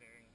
bearing